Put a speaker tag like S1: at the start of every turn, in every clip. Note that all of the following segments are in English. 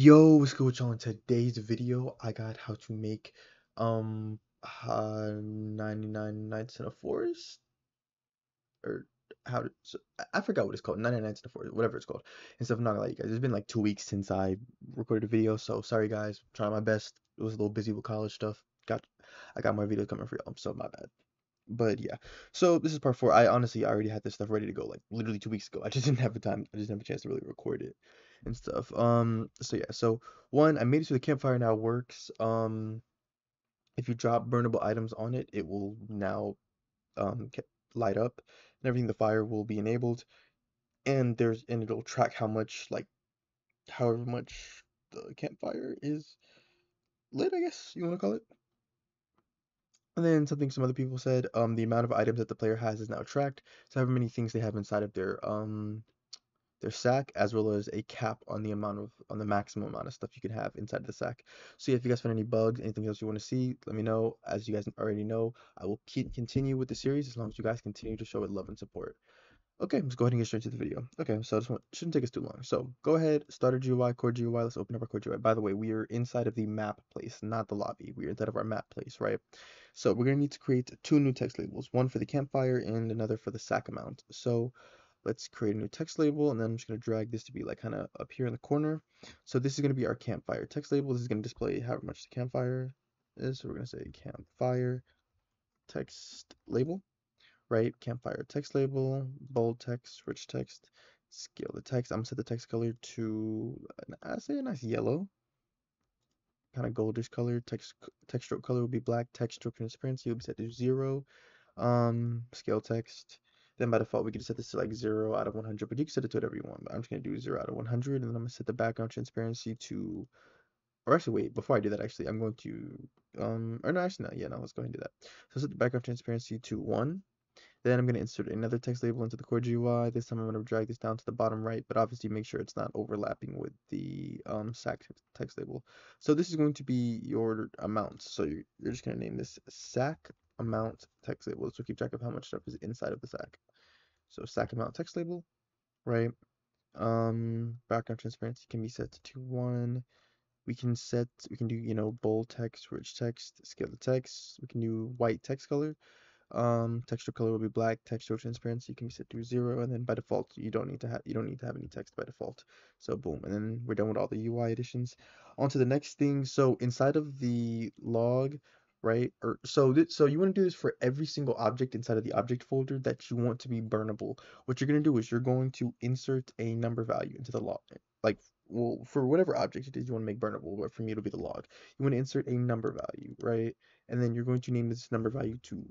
S1: Yo, what's good y'all? In today's video, I got how to make um uh 99 Nights in a Forest or how to I- I forgot what it's called 99 Nights in a Forest whatever it's called and stuff. I'm not gonna lie, you guys. It's been like two weeks since I recorded a video, so sorry guys. trying my best. It was a little busy with college stuff. Got I got more videos coming for y'all, so my bad. But yeah, so this is part four. I honestly already had this stuff ready to go like literally two weeks ago. I just didn't have the time. I just didn't have a chance to really record it and stuff. Um, so yeah, so one, I made it so the campfire now works. Um, if you drop burnable items on it, it will now um light up and everything. The fire will be enabled, and there's and it'll track how much like however much the campfire is lit. I guess you want to call it. And then something some other people said, um, the amount of items that the player has is now tracked. So however many things they have inside of their um their sack, as well as a cap on the amount of on the maximum amount of stuff you can have inside the sack. So yeah, if you guys find any bugs, anything else you want to see, let me know. As you guys already know, I will keep continue with the series as long as you guys continue to show it love and support. Okay, let's go ahead and get straight to the video. Okay, so this one shouldn't take us too long. So go ahead, start a GUI, core GUI. Let's open up our core GUI. By the way, we are inside of the map place, not the lobby. We are inside of our map place, right? So we're gonna need to create two new text labels, one for the campfire and another for the sack amount. So let's create a new text label and then I'm just gonna drag this to be like kind of up here in the corner. So this is gonna be our campfire text label. This is gonna display however much the campfire is. So we're gonna say campfire text label right? Campfire text label, bold text, rich text, scale the text. I'm gonna set the text color to, I say a nice yellow, kind of goldish color. Text text stroke color will be black. Text stroke transparency will be set to zero. Um, scale text. Then by default we can set this to like zero out of 100, but you can set it to whatever you want. But I'm just gonna do zero out of 100, and then I'm gonna set the background transparency to, or actually wait, before I do that, actually I'm going to, um, or no, actually no, yeah, no, let's go ahead and do that. So set the background transparency to one then I'm going to insert another text label into the core GUI. This time I'm going to drag this down to the bottom right, but obviously make sure it's not overlapping with the um, sack text label. So this is going to be your amount. So you're, you're just going to name this sack amount text label. to keep track of how much stuff is inside of the sack. So sack amount text label, right? Um, background transparency can be set to 1. We can set, we can do, you know, bold text, rich text, scale the text. We can do white text color. Um, text stroke color will be black. Text stroke transparency can be set to zero, and then by default you don't need to have you don't need to have any text by default. So boom, and then we're done with all the UI additions. On to the next thing. So inside of the log, right? Or so so you want to do this for every single object inside of the object folder that you want to be burnable. What you're gonna do is you're going to insert a number value into the log, like well for whatever object it is you want to make burnable. But for me it'll be the log. You want to insert a number value, right? And then you're going to name this number value to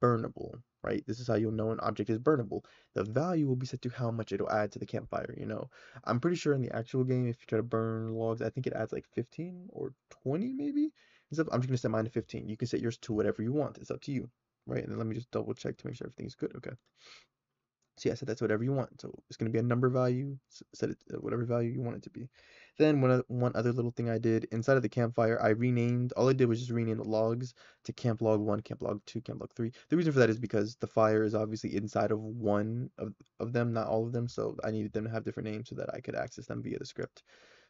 S1: burnable, right? This is how you'll know an object is burnable. The value will be set to how much it'll add to the campfire, you know. I'm pretty sure in the actual game, if you try to burn logs, I think it adds like 15 or 20 maybe. I'm just gonna set mine to 15. You can set yours to whatever you want. It's up to you, right? And then let me just double check to make sure everything's good. Okay. So yeah, so that's whatever you want. So it's going to be a number value, set it whatever value you want it to be. Then one one other little thing I did inside of the campfire, I renamed. All I did was just rename the logs to camp log one, camp log two, camp log three. The reason for that is because the fire is obviously inside of one of of them, not all of them. So I needed them to have different names so that I could access them via the script.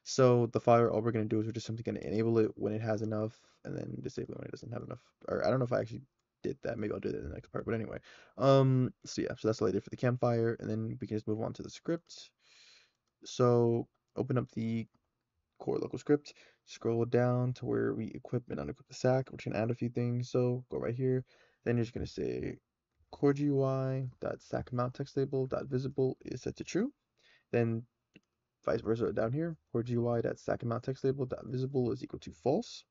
S1: So the fire, all we're going to do is we're just simply going to enable it when it has enough, and then disable it when it doesn't have enough. Or I don't know if I actually did that. Maybe I'll do that in the next part. But anyway, um, so yeah, so that's all I did for the campfire, and then we can just move on to the script. So open up the core local script, scroll down to where we equip and unequip the sack. We're gonna add a few things. So go right here. Then you're just gonna say core GUI dot sack amount text label dot visible is set to true. Then vice versa down here, core GUI dot sack amount text label visible is equal to false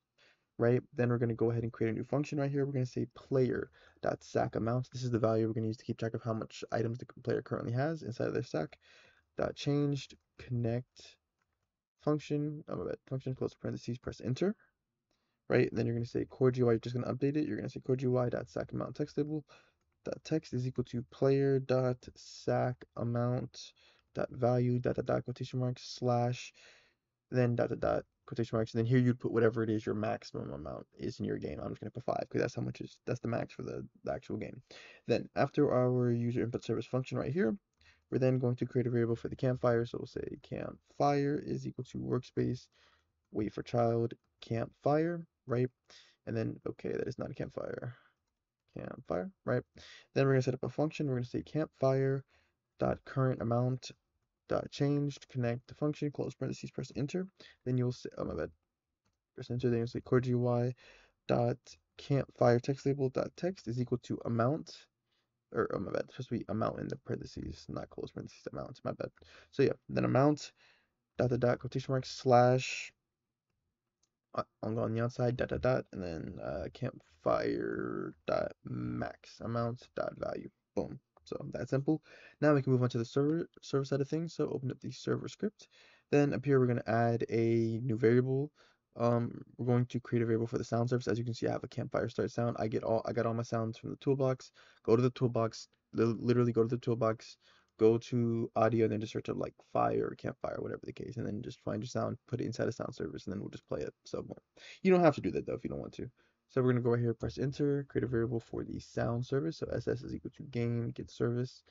S1: right? Then we're going to go ahead and create a new function right here. We're going to say player dot sack amount. This is the value we're going to use to keep track of how much items the player currently has inside of their stack. Dot changed connect function. Oh, my bad. Function close parentheses. Press enter. Right. then you're going to say core GUI. You're just going to update it. You're going to say core GUI dot sack amount text label. Dot text is equal to player dot sack amount dot value dot dot dot quotation marks slash then dot dot dot quotation marks, and then here you'd put whatever it is your maximum amount is in your game. I'm just gonna put five because that's how much is that's the max for the, the actual game. Then after our user input service function right here, we're then going to create a variable for the campfire. So we'll say campfire is equal to workspace, wait for child, campfire, right? And then, okay, that is not a campfire. Campfire, right? Then we're gonna set up a function. We're gonna say campfire dot current amount dot changed connect the function close parentheses press enter then you'll say oh my bad press enter then you'll say core GUI dot campfire text label dot text is equal to amount or oh my bad, supposed to be amount in the parentheses, not close parentheses, amount, my bad. So yeah, then amount, dot dot dot, quotation mark, slash, uh, on on the outside, dot dot dot, and then uh, campfire dot max amount dot value. Boom. So that simple. Now we can move on to the server server side of things. So open up the server script. Then up here we're going to add a new variable um, we're going to create a variable for the sound service. As you can see, I have a campfire start sound. I get all I got all my sounds from the toolbox. Go to the toolbox, literally go to the toolbox, go to audio, and then just search up like fire or campfire, whatever the case, and then just find your sound, put it inside a sound service, and then we'll just play it. So you don't have to do that though if you don't want to. So we're gonna go right here, press enter, create a variable for the sound service. So ss is equal to game get service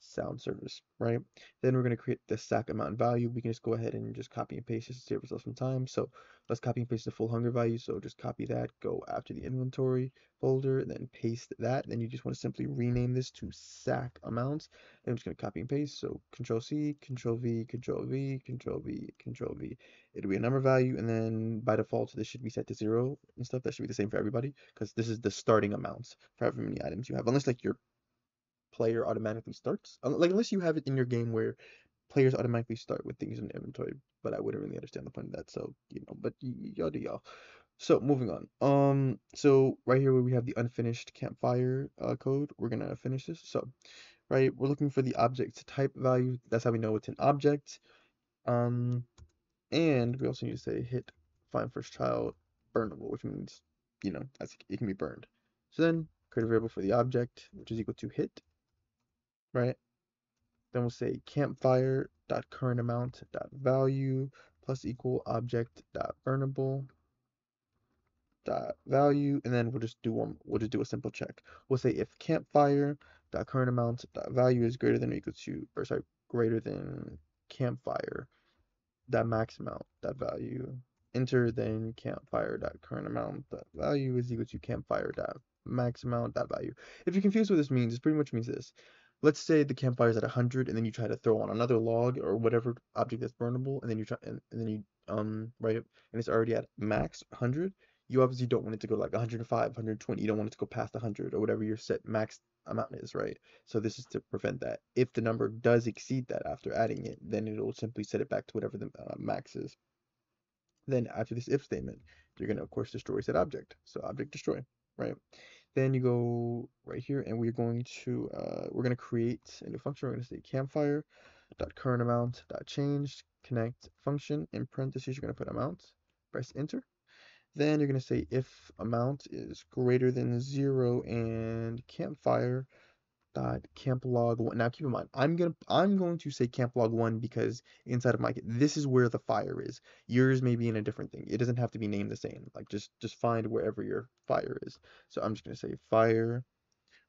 S1: sound service, right? Then we're going to create the stack amount value. We can just go ahead and just copy and paste this to save ourselves some time. So let's copy and paste the full hunger value. So just copy that, go after the inventory folder, then paste that. Then you just want to simply rename this to stack amounts. And I'm just going to copy and paste. So control C, control V, control V, control V, control V. It'll be a number value. And then by default, this should be set to zero and stuff. That should be the same for everybody because this is the starting amounts for however many items you have. Unless like your player automatically starts. Like unless you have it in your game where players automatically start with things in the inventory, but I wouldn't really understand the point of that. So you know, but y'all do y'all. So moving on. Um, so right here where we have the unfinished campfire uh, code, we're gonna finish this. So, right, we're looking for the object type value. That's how we know it's an object. Um, and we also need to say hit find first child burnable, which means you know it can be burned. So then create a variable for the object, which is equal to hit right? Then we'll say campfire dot current amount dot value plus equal object dot burnable dot value, and then we'll just do one. We'll just do a simple check. We'll say if campfire dot current amount dot value is greater than or equal to, or sorry, greater than campfire dot max amount dot value. Enter then campfire dot current amount dot value is equal to campfire dot max amount dot value. If you're confused what this means, it pretty much means this let's say the campfire is at 100 and then you try to throw on another log or whatever object that's burnable and then you try and, and then you um right and it's already at max 100 you obviously don't want it to go like 105 120 you don't want it to go past 100 or whatever your set max amount is right? So this is to prevent that. If the number does exceed that after adding it then it'll simply set it back to whatever the uh, max is. Then after this if statement you're going to of course destroy said object. So object destroy right then you go right here and we're going to, uh, we're going to create a new function. We're going to say campfire dot current amount dot change connect function in parentheses. You're going to put amount, press enter. Then you're going to say if amount is greater than zero and campfire dot camp log one. Now keep in mind, I'm gonna I'm going to say camp log one because inside of my this is where the fire is. Yours may be in a different thing. It doesn't have to be named the same. Like just just find wherever your fire is. So I'm just gonna say fire,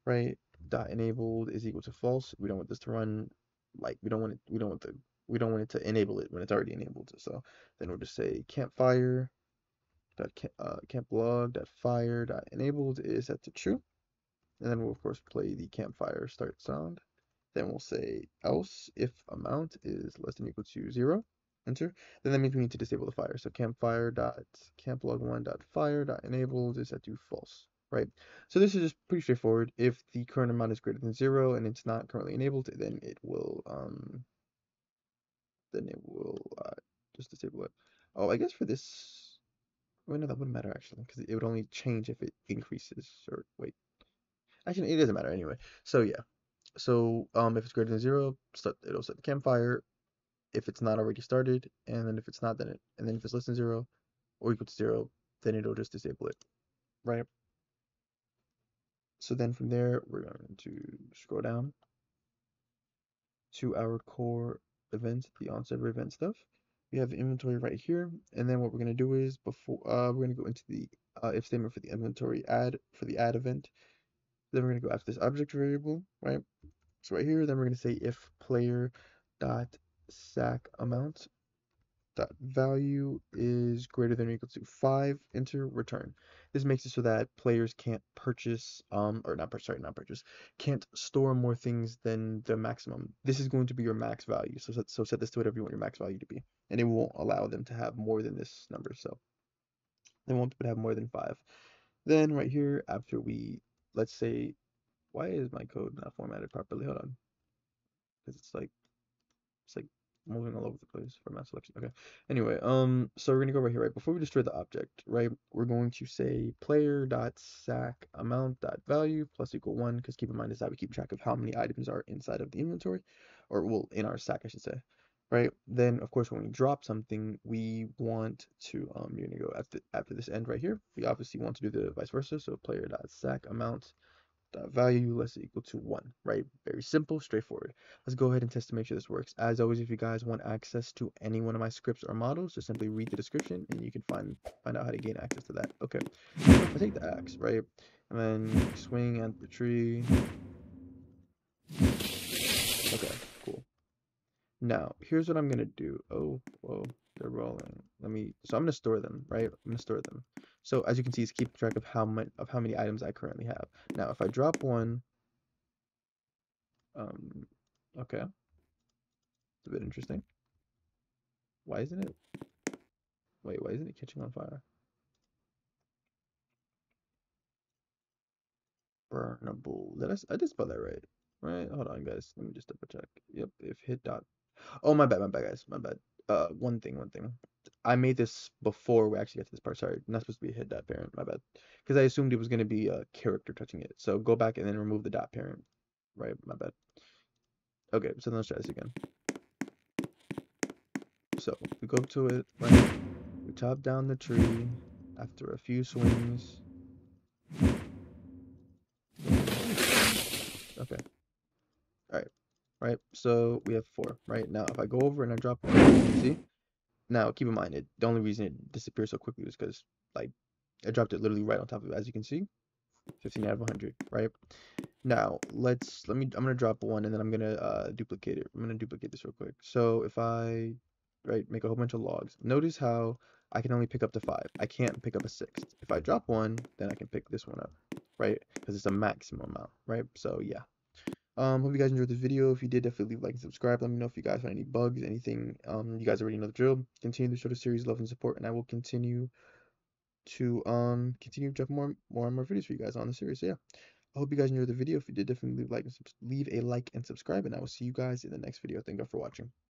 S1: right? Dot enabled is equal to false. We don't want this to run like we don't want it. We don't want the we don't want it to enable it when it's already enabled. So then we'll just say campfire dot uh, camp log dot fire dot enabled is set to true and then we'll of course play the campfire start sound. Then we'll say else if amount is less than equal to zero. Enter. Then that means we need to disable the fire. So campfire dot camplog one dot fire dot enabled is set to false. Right. So this is just pretty straightforward. If the current amount is greater than zero and it's not currently enabled, then it will um then it will uh, just disable it. Oh, I guess for this, well, no, that wouldn't matter actually, because it would only change if it increases. Or wait, Actually, it doesn't matter anyway. So yeah. So um, if it's greater than zero, start, it'll set the campfire. If it's not already started, and then if it's not, then it, and then if it's less than zero or equal to zero, then it'll just disable it, right? So then from there, we're going to scroll down to our core events, the on-server event stuff. We have inventory right here, and then what we're going to do is before uh, we're going to go into the uh, if statement for the inventory add for the add event. Then we're going to go after this object variable, right? So right here, then we're going to say if player dot sack amount dot value is greater than or equal to 5, enter return. This makes it so that players can't purchase, um, or not, sorry, not purchase, can't store more things than the maximum. This is going to be your max value. So, so set this to whatever you want your max value to be. And it won't allow them to have more than this number. So they won't have more than 5. Then right here, after we, let's say, why is my code not formatted properly? Hold on. Because it's like, it's like moving all over the place for mass selection. Okay. Anyway, um, so we're gonna go right here, right? Before we destroy the object, right? We're going to say player dot sack amount dot value plus equal one, because keep in mind is that we keep track of how many items are inside of the inventory, or well, in our sack, I should say. Right. Then of course when we drop something, we want to um you're gonna go after after this end right here. We obviously want to do the vice versa. So player dot sack amount value less equal to 1, right? Very simple, straightforward. Let's go ahead and test to make sure this works. As always, if you guys want access to any one of my scripts or models, just simply read the description and you can find find out how to gain access to that. Okay, I take the axe, right, and then swing at the tree. Okay. Now, here's what I'm going to do. Oh, whoa, they're rolling. Let me, so I'm going to store them, right? I'm going to store them. So as you can see, it's keeping track of how much of how many items I currently have. Now, if I drop one, um, okay, it's a bit interesting. Why isn't it? Wait, why isn't it catching on fire? Burnable. Did I, I did spell that right? Right? Hold on, guys. Let me just double check. Yep. If hit dot. Oh, my bad, my bad, guys. My bad. Uh, one thing, one thing. I made this before we actually get to this part. Sorry, not supposed to be a hit dot parent. My bad. Because I assumed it was going to be a character touching it. So go back and then remove the dot parent. Right, my bad. Okay, so let's try this again. So we go up to it, right? We chop down the tree after a few swings. Okay. Right, so we have four. Right, now if I go over and I drop see? Now, keep in mind, it, the only reason it disappeared so quickly was because, like, I dropped it literally right on top of it, as you can see. 15 out of 100, right? Now, let's, let me, I'm going to drop one, and then I'm going to uh, duplicate it. I'm going to duplicate this real quick. So, if I, right, make a whole bunch of logs, notice how I can only pick up to five. I can't pick up a sixth. If I drop one, then I can pick this one up, right? Because it's a maximum amount, right? So, yeah. Um, hope you guys enjoyed the video. If you did, definitely leave like and subscribe. Let me know if you guys find any bugs, anything. Um, you guys already know the drill. Continue to show the series love and support, and I will continue to um continue drop more more and more videos for you guys on the series. So yeah, I hope you guys enjoyed the video. If you did, definitely leave like leave a like and subscribe, and I will see you guys in the next video. Thank you for watching.